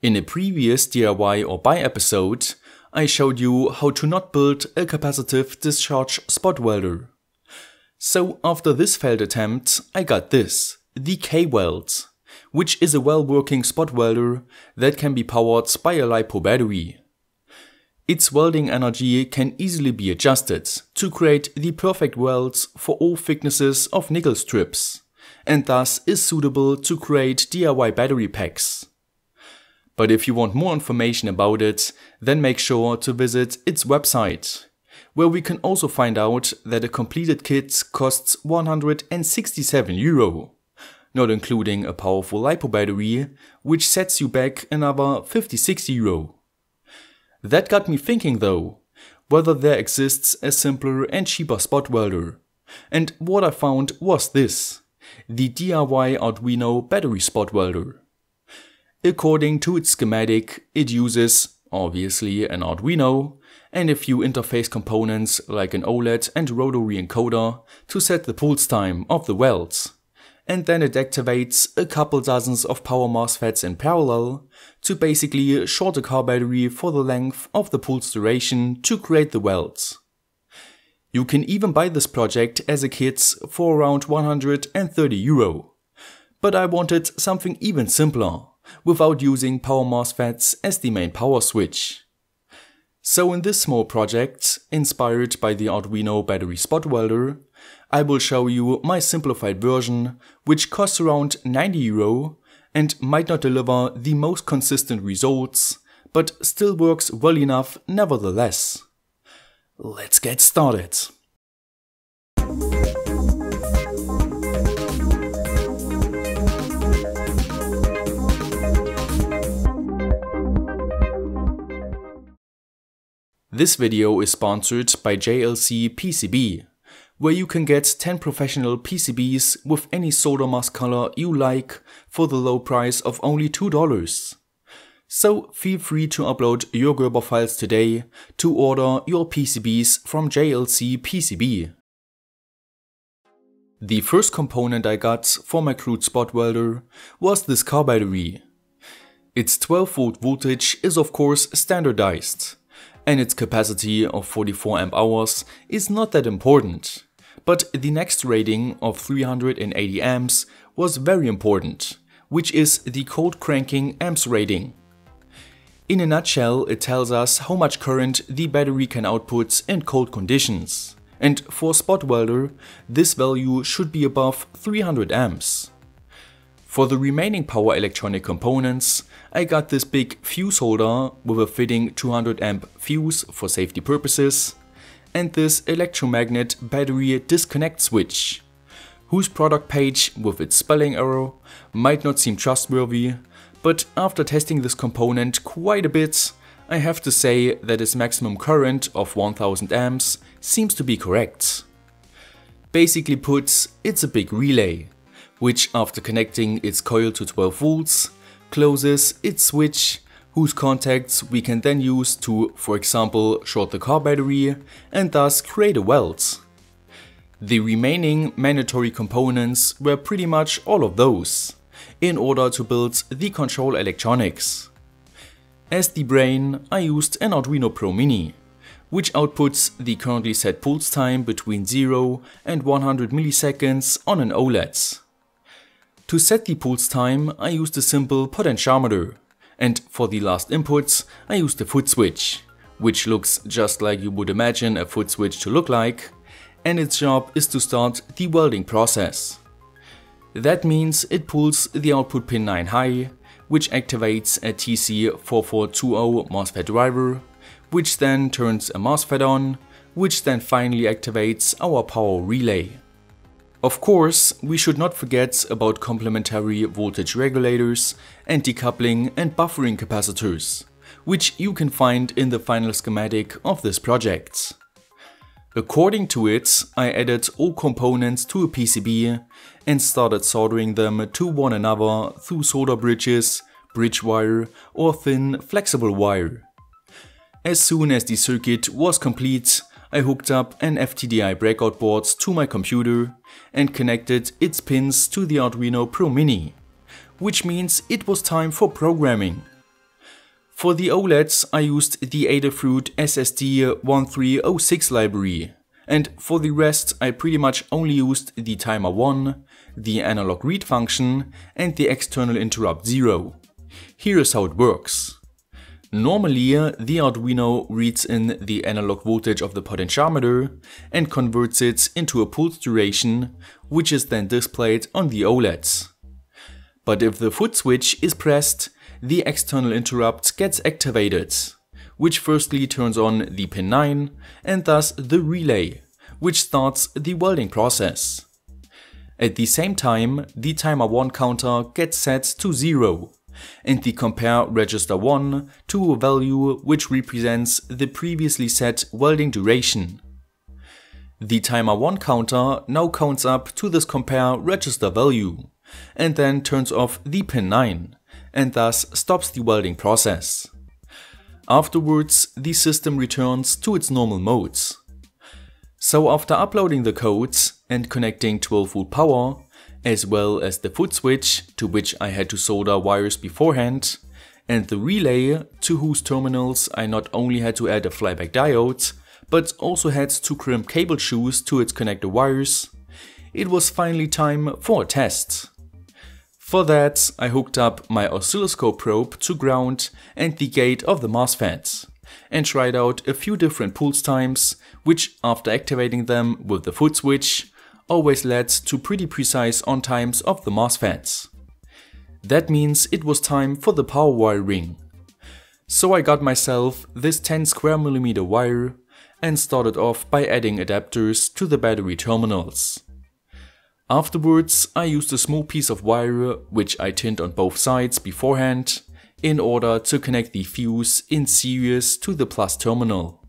In a previous DIY or buy episode, I showed you how to not build a capacitive discharge spot welder. So after this failed attempt, I got this, the K-Weld, which is a well-working spot welder that can be powered by a LiPo battery. Its welding energy can easily be adjusted to create the perfect welds for all thicknesses of nickel strips, and thus is suitable to create DIY battery packs. But if you want more information about it, then make sure to visit its website, where we can also find out that a completed kit costs 167 euro, not including a powerful LiPo battery, which sets you back another 56 euro. That got me thinking though, whether there exists a simpler and cheaper spot welder. And what I found was this, the DIY Arduino battery spot welder. According to its schematic, it uses, obviously, an Arduino and a few interface components like an OLED and rotary encoder to set the pulse time of the welds and then it activates a couple dozens of power MOSFETs in parallel to basically short a car battery for the length of the pulse duration to create the welds. You can even buy this project as a kit for around 130 euro. But I wanted something even simpler, without using power MOSFETs as the main power switch. So in this small project, inspired by the Arduino battery spot welder, I will show you my simplified version, which costs around 90 euro and might not deliver the most consistent results, but still works well enough nevertheless. Let's get started. This video is sponsored by JLC PCB, where you can get 10 professional PCBs with any solder mask color you like for the low price of only $2. So feel free to upload your Gerber files today to order your PCBs from JLC PCB. The first component I got for my crude spot welder was this car battery. Its 12 volt voltage is of course standardized and its capacity of 44 amp hours is not that important. But the next rating of 380 amps was very important, which is the cold cranking amps rating. In a nutshell, it tells us how much current the battery can output in cold conditions. And for spot welder, this value should be above 300 amps. For the remaining power electronic components, I got this big fuse holder with a fitting 200 amp fuse for safety purposes, and this electromagnet battery disconnect switch, whose product page with its spelling error might not seem trustworthy, but after testing this component quite a bit, I have to say that its maximum current of 1000 amps seems to be correct. Basically put, it's a big relay, which after connecting its coil to 12 volts, closes its switch whose contacts we can then use to, for example, short the car battery and thus create a weld. The remaining mandatory components were pretty much all of those, in order to build the control electronics. As the brain, I used an Arduino Pro Mini, which outputs the currently set pulse time between 0 and 100 milliseconds on an OLED. To set the pulse time, I used a simple potentiometer, and for the last inputs, I used a foot switch, which looks just like you would imagine a foot switch to look like, and its job is to start the welding process. That means it pulls the output pin 9 high, which activates a TC4420 MOSFET driver, which then turns a MOSFET on, which then finally activates our power relay. Of course, we should not forget about complementary voltage regulators and decoupling and buffering capacitors, which you can find in the final schematic of this project. According to it, I added all components to a PCB and started soldering them to one another through solder bridges, bridge wire or thin flexible wire. As soon as the circuit was complete, I hooked up an FTDI breakout board to my computer and connected its pins to the Arduino Pro Mini, which means it was time for programming. For the OLEDs I used the Adafruit SSD1306 library, and for the rest I pretty much only used the timer 1, the analog read function and the external interrupt 0. Here is how it works. Normally, the Arduino reads in the analog voltage of the potentiometer and converts it into a pulse duration, which is then displayed on the OLEDs. But if the foot switch is pressed, the external interrupt gets activated, which firstly turns on the pin 9 and thus the relay, which starts the welding process. At the same time, the timer 1 counter gets set to 0 and the compare register 1 to a value which represents the previously set welding duration. The timer 1 counter now counts up to this compare register value and then turns off the pin 9 and thus stops the welding process. Afterwards, the system returns to its normal modes. So after uploading the codes and connecting 12 volt power, as well as the foot switch to which I had to solder wires beforehand, and the relay to whose terminals I not only had to add a flyback diode, but also had to crimp cable shoes to its connector wires, it was finally time for a test. For that, I hooked up my oscilloscope probe to ground and the gate of the MOSFET, and tried out a few different pulse times, which after activating them with the foot switch, always led to pretty precise on times of the MOSFETs. That means it was time for the power wire ring. So I got myself this 10 square millimeter wire and started off by adding adapters to the battery terminals. Afterwards I used a small piece of wire which I tinned on both sides beforehand in order to connect the fuse in series to the plus terminal.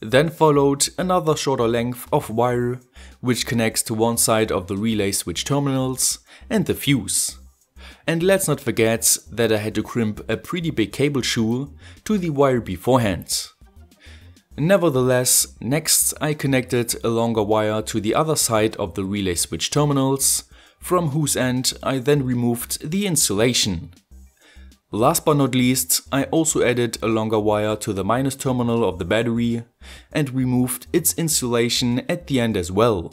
Then followed another shorter length of wire which connects to one side of the relay switch terminals and the fuse. And let's not forget that I had to crimp a pretty big cable shoe to the wire beforehand. Nevertheless, next I connected a longer wire to the other side of the relay switch terminals, from whose end I then removed the insulation. Last but not least, I also added a longer wire to the minus terminal of the battery and removed its insulation at the end as well.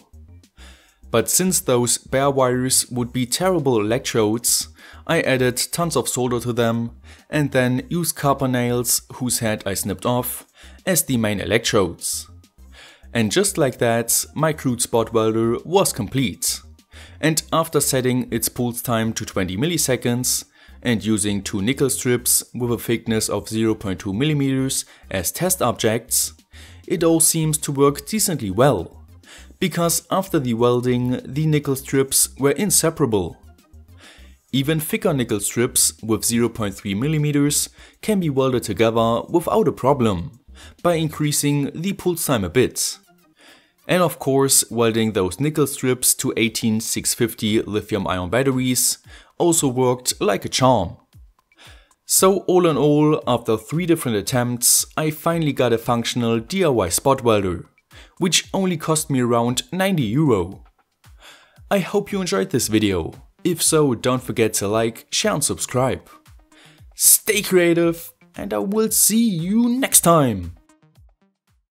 But since those bare wires would be terrible electrodes, I added tons of solder to them and then used copper nails whose head I snipped off as the main electrodes. And just like that, my crude spot welder was complete. And after setting its pulse time to 20 milliseconds, and using two nickel strips with a thickness of 0.2mm as test objects, it all seems to work decently well. Because after the welding, the nickel strips were inseparable. Even thicker nickel strips with 0.3mm can be welded together without a problem, by increasing the pulse time a bit. And of course, welding those nickel strips to 18650 lithium ion batteries also worked like a charm. So all in all, after 3 different attempts, I finally got a functional DIY spot welder, which only cost me around 90 euro. I hope you enjoyed this video. If so, don't forget to like, share and subscribe. Stay creative and I will see you next time.